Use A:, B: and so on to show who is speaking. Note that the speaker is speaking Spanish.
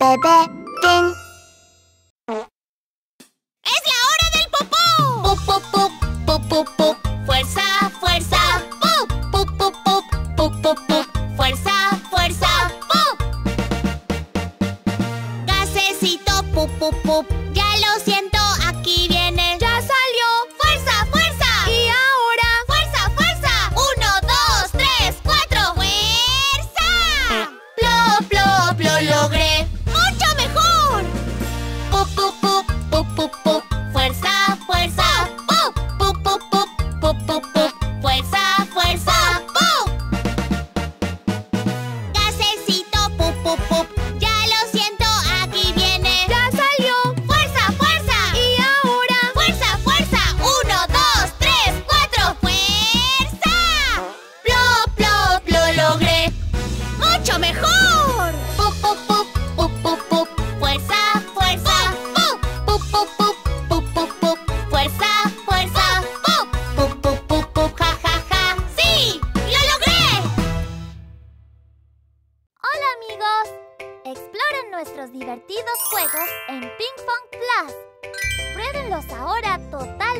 A: Bebé, ven.
B: ¡Es la hora del popó! Pop, pop, pop, pop, pop. Fuerza, fuerza, pop. Pop, pop, pop, pop, pop. Fuerza, fuerza, pop. Gasecito, pop, pop, pop. ポ
C: ポポ Exploren nuestros divertidos juegos en Ping Pong Plus. Pruébenlos ahora totalmente